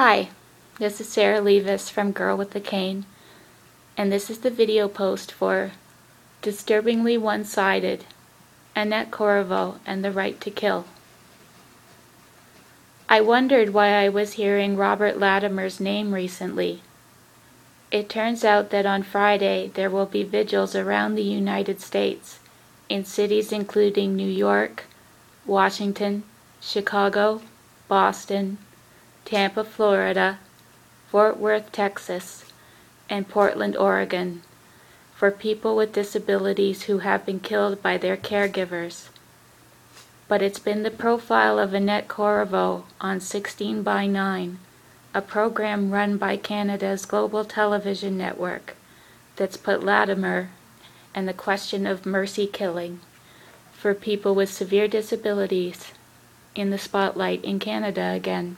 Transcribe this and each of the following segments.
Hi, this is Sarah Levis from Girl with the Cane, and this is the video post for Disturbingly One-Sided, Annette Corriveau and the Right to Kill. I wondered why I was hearing Robert Latimer's name recently. It turns out that on Friday there will be vigils around the United States, in cities including New York, Washington, Chicago, Boston, Tampa, Florida, Fort Worth, Texas, and Portland, Oregon, for people with disabilities who have been killed by their caregivers. But it's been the profile of Annette Corriveau on 16 by 9, a program run by Canada's Global Television Network, that's put Latimer and the question of mercy killing for people with severe disabilities in the spotlight in Canada again.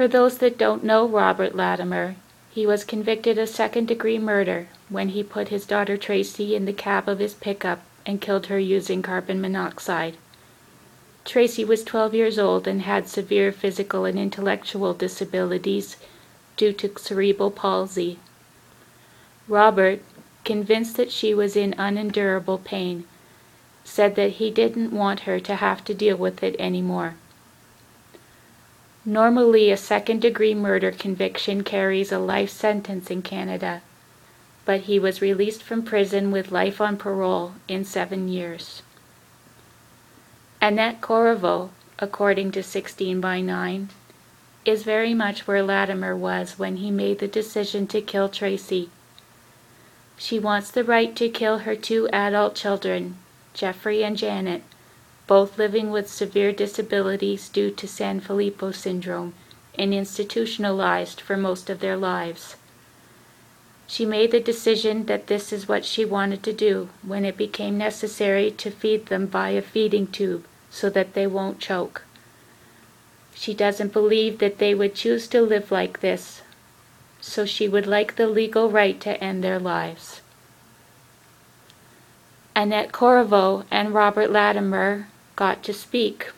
For those that don't know Robert Latimer, he was convicted of second degree murder when he put his daughter Tracy in the cab of his pickup and killed her using carbon monoxide. Tracy was 12 years old and had severe physical and intellectual disabilities due to cerebral palsy. Robert, convinced that she was in unendurable pain, said that he didn't want her to have to deal with it anymore. Normally, a second degree murder conviction carries a life sentence in Canada, but he was released from prison with life on parole in seven years. Annette Corriveau, according to 16 by 9, is very much where Latimer was when he made the decision to kill Tracy. She wants the right to kill her two adult children, Jeffrey and Janet, both living with severe disabilities due to Sanfilippo syndrome and institutionalized for most of their lives. She made the decision that this is what she wanted to do when it became necessary to feed them by a feeding tube so that they won't choke. She doesn't believe that they would choose to live like this, so she would like the legal right to end their lives. Annette Corriveau and Robert Latimer got to speak.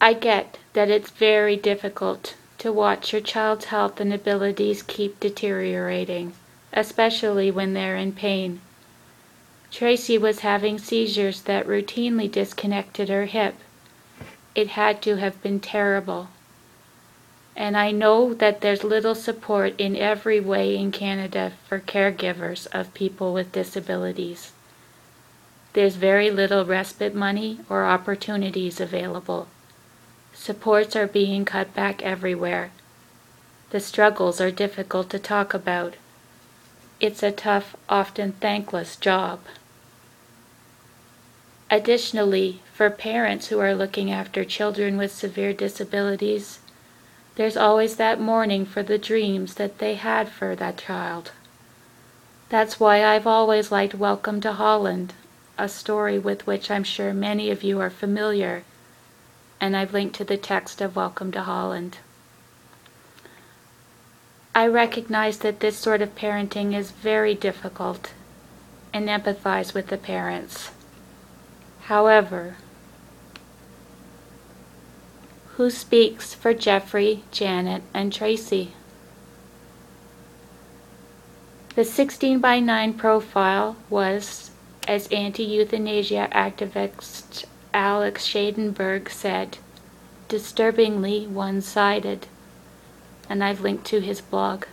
I get that it's very difficult to watch your child's health and abilities keep deteriorating, especially when they're in pain. Tracy was having seizures that routinely disconnected her hip. It had to have been terrible. And I know that there's little support in every way in Canada for caregivers of people with disabilities. There's very little respite money or opportunities available. Supports are being cut back everywhere. The struggles are difficult to talk about. It's a tough, often thankless job. Additionally, for parents who are looking after children with severe disabilities, there's always that mourning for the dreams that they had for that child. That's why I've always liked Welcome to Holland a story with which I'm sure many of you are familiar, and I've linked to the text of Welcome to Holland. I recognize that this sort of parenting is very difficult and empathize with the parents. However, who speaks for Jeffrey, Janet, and Tracy? The 16 by 9 profile was as anti-euthanasia activist Alex Schadenberg said, disturbingly one-sided, and I've linked to his blog.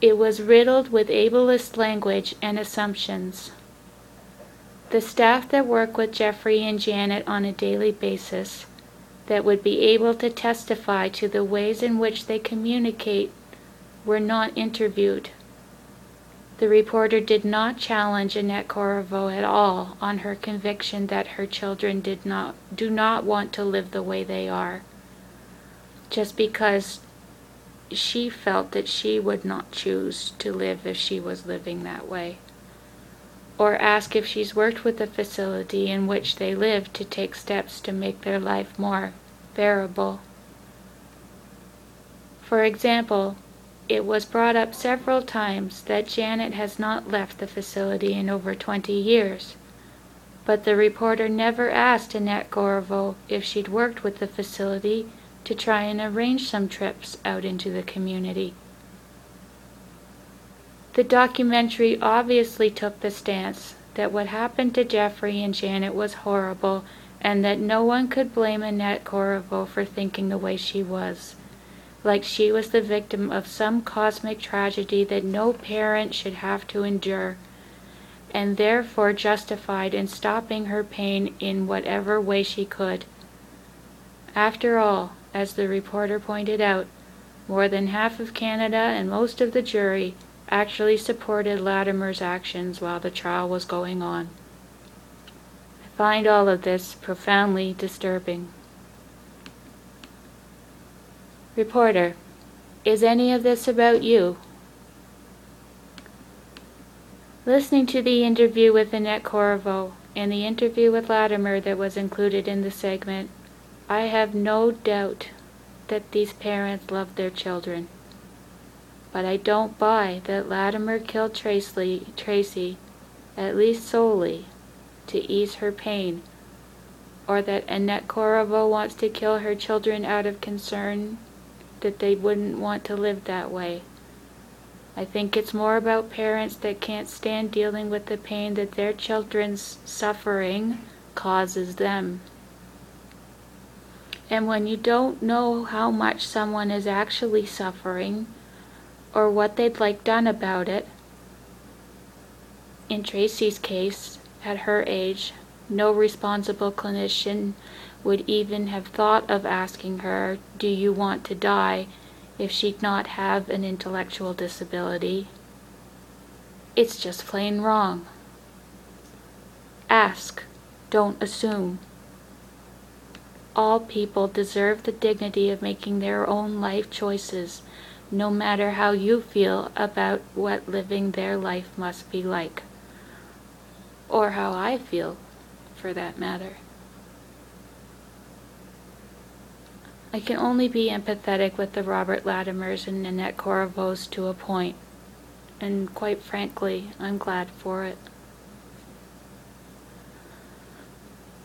It was riddled with ableist language and assumptions. The staff that work with Jeffrey and Janet on a daily basis that would be able to testify to the ways in which they communicate were not interviewed. The reporter did not challenge Annette Corriveau at all on her conviction that her children did not do not want to live the way they are, just because she felt that she would not choose to live if she was living that way, or ask if she's worked with the facility in which they live to take steps to make their life more bearable. For example, it was brought up several times that Janet has not left the facility in over 20 years. but the reporter never asked Annette Corriveau if she'd worked with the facility to try and arrange some trips out into the community. The documentary obviously took the stance that what happened to Jeffrey and Janet was horrible and that no one could blame Annette Corriveau for thinking the way she was, like she was the victim of some cosmic tragedy that no parent should have to endure, and therefore justified in stopping her pain in whatever way she could. After all, as the reporter pointed out, more than half of Canada and most of the jury actually supported Latimer's actions while the trial was going on. I find all of this profoundly disturbing. Reporter, is any of this about you? Listening to the interview with Annette Corriveau and the interview with Latimer that was included in the segment, I have no doubt that these parents love their children. But I don't buy that Latimer killed Tracy, Tracy at least solely to ease her pain, or that Annette Corriveau wants to kill her children out of concern that they wouldn't want to live that way. I think it's more about parents that can't stand dealing with the pain that their children's suffering causes them. And when you don't know how much someone is actually suffering, or what they'd like done about it. In Tracy's case, at her age, no responsible clinician would even have thought of asking her, Do you want to die? if she'd not have an intellectual disability. It's just plain wrong. Ask, don't assume. All people deserve the dignity of making their own life choices no matter how you feel about what living their life must be like. Or how I feel, for that matter. I can only be empathetic with the Robert Latimers and Annette Corriveaus to a point, and quite frankly, I'm glad for it.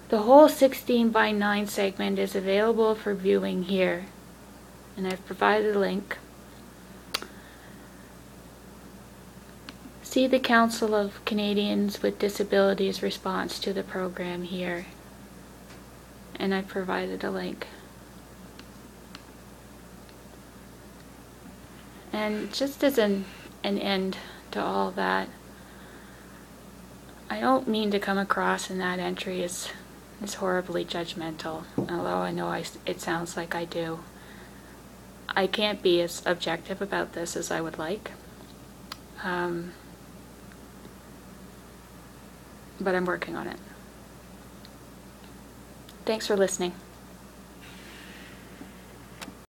The whole 16 by 9 segment is available for viewing here, and I've provided a link. See the Council of Canadians with Disabilities response to the program here. And I provided a link. And just as an, an end to all that, I don't mean to come across in that entry as, as horribly judgmental, although I know I, it sounds like I do. I can't be as objective about this as I would like. Um, but I'm working on it. Thanks for listening.